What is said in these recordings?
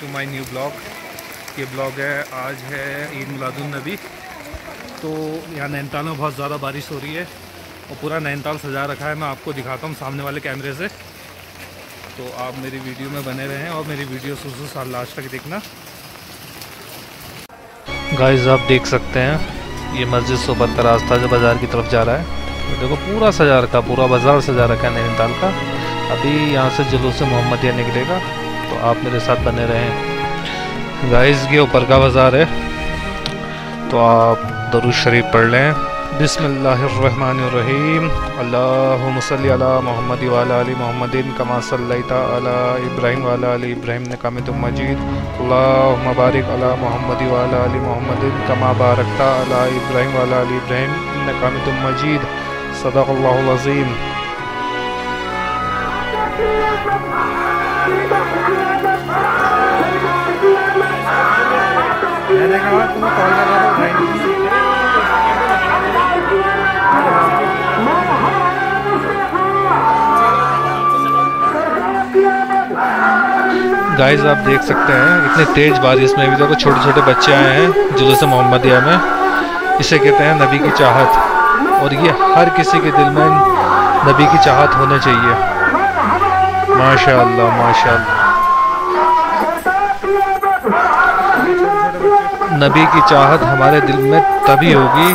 To my new blog ये blog है, आज है ईद मिलादुलनबी तो यहाँ नैनीताल में बहुत ज़्यादा बारिश हो रही है और पूरा नैनीताल सजा रखा है। मैं आपको दिखाता हूँ सामने वाले कैमरे से। तो आप मेरी वीडियो में बने रहें और मेरी वीडियो सुसु साल लास्ट तक देखना। गाइस आप देख सकते हैं, ये मस्जिद सोबत का रास्ता जो बाज़ार की तरफ़ जा रहा है। तो देखो, पूरा सजा रखा, पूरा बाज़ार सजा रखा है नैनीताल का। अभी यहाँ से जुलूस मोहम्मदिया निकलेगा। तो आप मेरे साथ बने रहें। गाइस के ऊपर का बाज़ार है। तो आप दरुज शरीफ पढ़ लें। बिसमीम अल्लाहुम्मसल्ली अला मोहम्मद वाला अली मोहम्मदिन, कमा सल्लैता अला इब्राहिम वाला अली इब्राहिम ने कामितुम मजीद। अल्लाहुम्मा बारिक अला मोहम्मद वाला अली मोहम्मदिन, कमा बारकता अला इब्राहिम वाला इब्राहिम ने कामितुम मजीद। सदक़ल्लाहुल अज़ीम था गाइस आप देख सकते हैं, इतने तेज बारिश में भी देखो छोटे छोटे बच्चे आए हैं जो जुलूस मोहम्मदिया में। इसे कहते हैं नबी की चाहत। और ये हर किसी के दिल में नबी की चाहत होने चाहिए। माशाल्लाह माशाल्लाह। नबी की चाहत हमारे दिल में तभी होगी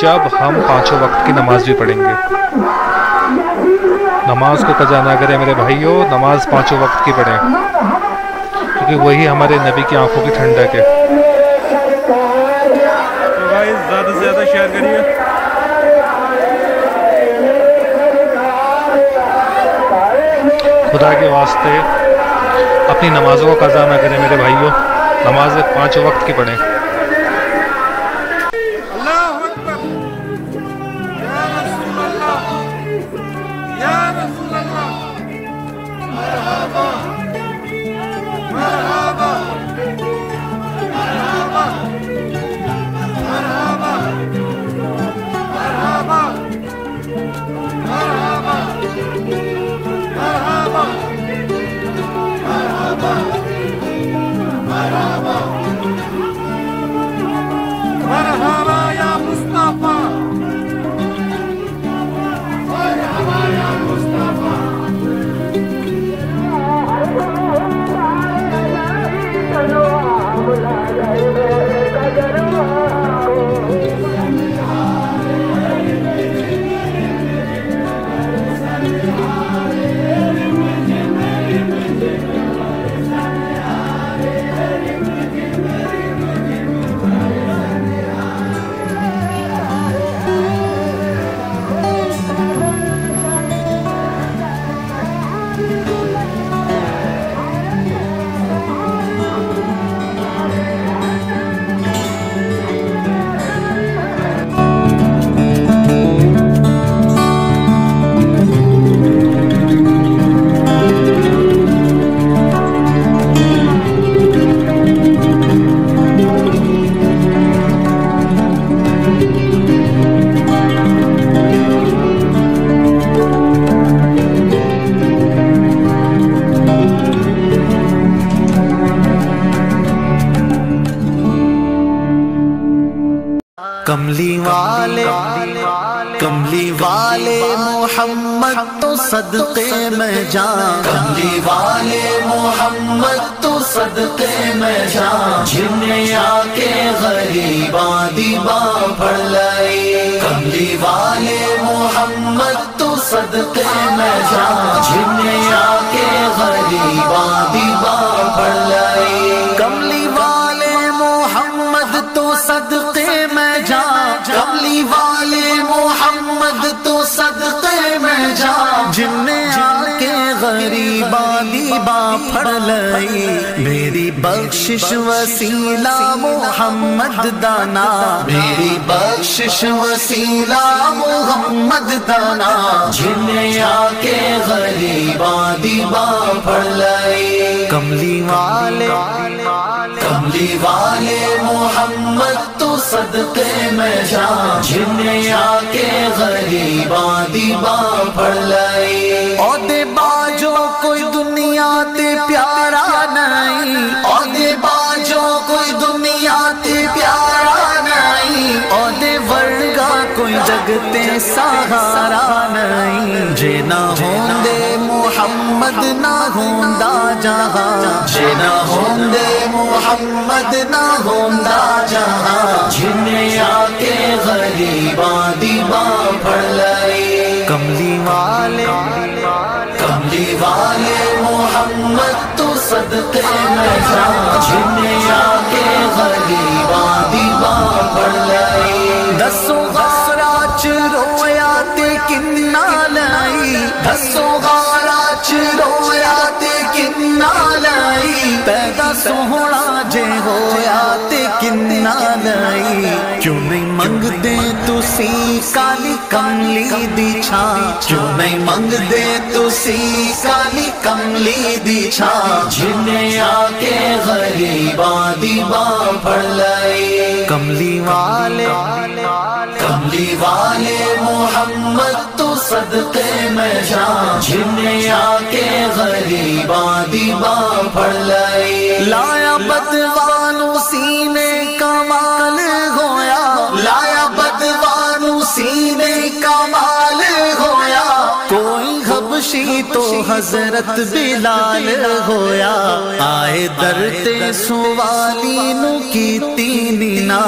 जब हम पाँचों वक्त की नमाज़ भी पढ़ेंगे। नमाज़ को कजा ना करें मेरे भाइयों, नमाज़ पाँचों वक्त की पढ़ें, क्योंकि वही हमारे नबी की आँखों की ठंडक है। तो ज़्यादा से ज़्यादा शेयर करिए। खुदा के वास्ते अपनी नमाज़ों का कज़ा ना करें, मेरे भाइयों। नमाज़ पाँच वक्त की पढ़ें। कमली वाले कमली वाले मोहम्मद तो सदके में जा कमली वाले मोहम्मद तो सदके में जा जिन्हें आके गरीबा दीबा पढ़ लाई। कमली वाले मोहम्मद तो सदके में जा जिन्हें आके गरीबा दीबा पढ़ लाई। मोहम्मद तो सदके में जा। जिनने आके गरीबा दीबा फड़ लई मेरी बख्शिश वसीला मोहम्मद दाना मेरी बख्शिश वसीला मोहम्मद दाना जिनने आके गरीबा दीबा फड़ लई कमली वाले दीवाने मोहम्मद तो सदके में जा जिन्ने आके गरीबा दीबा पड़ लाई ओदे बाजो कोई दुनिया ते प्यारा नहीं। ओदे बाजो कोई दुनिया ते प्यारा नहीं। ओदे वर्गा कोई जगते सहारा नहीं। जे ना होंदे मोहम्मद ना होंदा जहाँ। जे ना होंदे मोहम्मद ना होंदा जहाँ। जिन्हें आके गरीबा दी बां फड़ लाई कमली वाले कमली वाले मोहम्मद तो सदके में जा जिन्हें आके गरीबा दी बां फड़ लाई दसो गारा च रोया ते किन्ना लाई दसो रोया ते किन्ना लाई। पैदा सोहना जे होया ते किन्ना लाई। क्यों नहीं मंगदे तुसी काली कमली दी छा? क्यों नहीं मंगदे तुसी काली कमली दी छा? जिन्हें आके गरीबा दी बां फड़ लाई। कमली वाले कमली वाले मोहम्मद तो सदके में जा जिन्हें आके गरीबा दीबा पड़ लाया हज़रत बिलाल होया, आए दरते सुवाली नु कीती नीना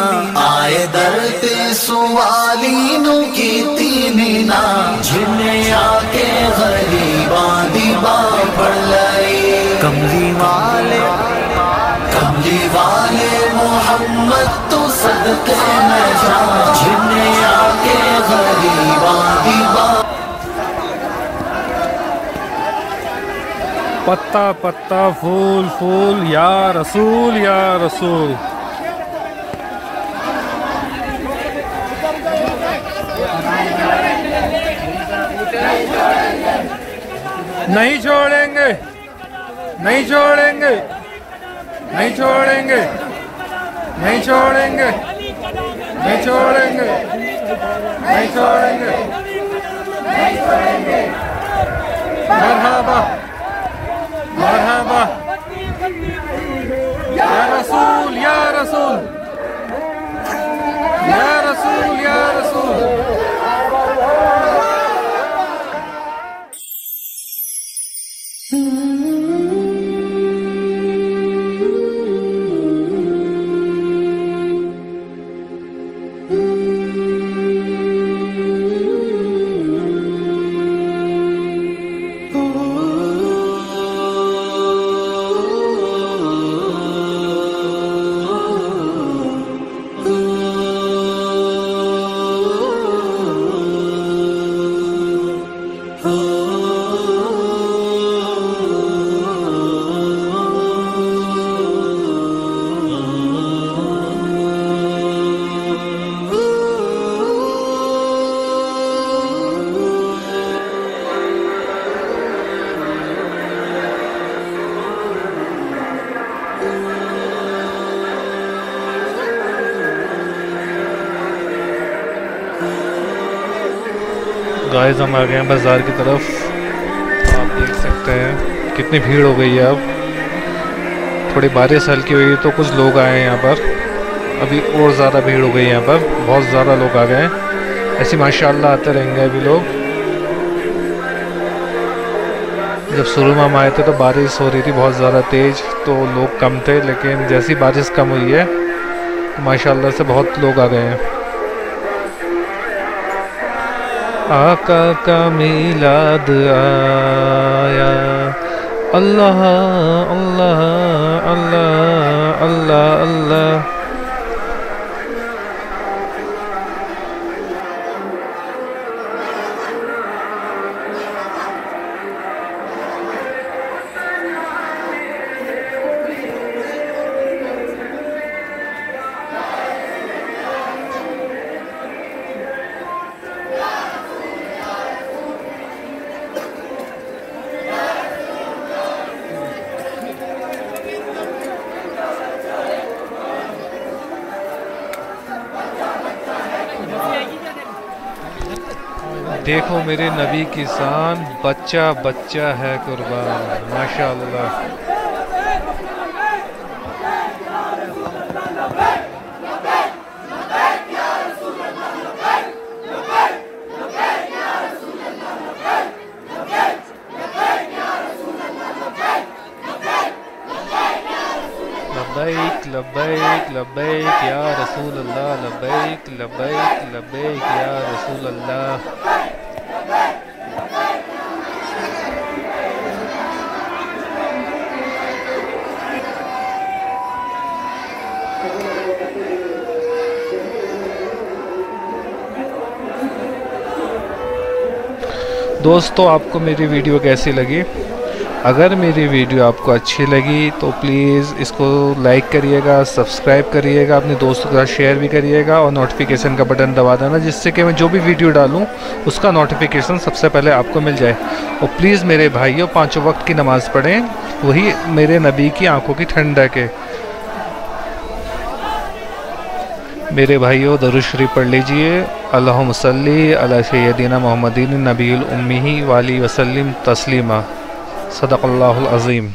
आए दरते सुवाली नु कीती नीना जिन्हें आके गरीबा दी बां लाई। कमली वाले कमली वाले मोहम्मद तो सदके में जा जिन्हें आके गरीबा दी बां पत्ता पत्ता, फूल फूल, या रसूल या रसूल। नहीं छोड़ेंगे नहीं छोड़ेंगे नहीं छोड़ेंगे नहीं छोड़ेंगे नहीं छोड़ेंगे नहीं छोड़ेंगे मरहबा मरहबा। या रसूल या रसूल या गाइस हम आ गए हैं बाज़ार की तरफ़। आप देख सकते हैं कितनी भीड़ हो गई है अब। थोड़ी बारिश हल्की हुई तो कुछ लोग आए हैं यहाँ पर। अभी और ज़्यादा भीड़ हो गई है यहाँ पर। बहुत ज़्यादा लोग आ गए हैं। ऐसे माशाल्लाह आते रहेंगे अभी लोग। जब शुरू में हम आए थे तो बारिश हो रही थी, बहुत ज़्यादा तेज़ तो लोग कम थे, लेकिन जैसी बारिश कम हुई है तो माशाल्लाह से बहुत लोग आ गए हैं। आका का मिलाद आया। अल्लाह अल्लाह अल्लाह अल्लाह अल्लाह। देखो मेरे नबी किसान, बच्चा बच्चा है कुर्बान माशा लबैक लबैक लबैक या रसूल अल्लाह लबैक लबैक लबैक या रसूल अल्लाह दोस्तों, आपको मेरी वीडियो कैसी लगी? अगर मेरी वीडियो आपको अच्छी लगी तो प्लीज़ इसको लाइक करिएगा सब्सक्राइब करिएगा, अपने दोस्तों के साथ शेयर भी करिएगा और नोटिफिकेशन का बटन दबा देना, जिससे कि मैं जो भी वीडियो डालूँ, उसका नोटिफिकेशन सबसे पहले आपको मिल जाए। और प्लीज़ मेरे भाइयों, पाँचों वक्त की नमाज़ पढ़ें, वही मेरे नबी की आँखों की ठंडक है मेरे भाइयों दरुद शरीफ पढ़ लीजिए। अल्लाह मसल्ली अला सैदिना मोहम्मदीन नबी उम्मी वाली वसल्लम तस्लीमा सदक़ल्लाहुल अज़ीम